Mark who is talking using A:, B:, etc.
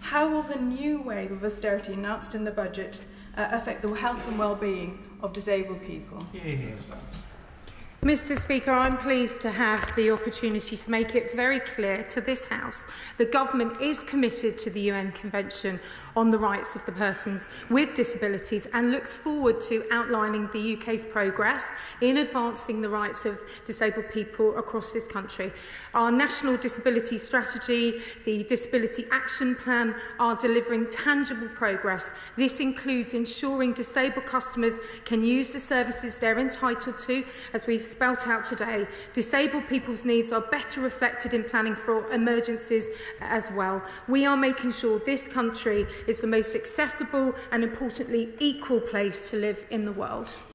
A: how will the new wave of austerity announced in the budget uh, affect the health and well-being of disabled people? Yeah, yeah, yeah.
B: Mr Speaker, I'm pleased to have the opportunity to make it very clear to this House the Government is committed to the UN Convention on the Rights of the Persons with Disabilities and looks forward to outlining the UK's progress in advancing the rights of disabled people across this country. Our National Disability Strategy, the Disability Action Plan are delivering tangible progress. This includes ensuring disabled customers can use the services they're entitled to, as we've spelt out today, disabled people's needs are better reflected in planning for emergencies as well. We are making sure this country is the most accessible and importantly equal place to live in the world.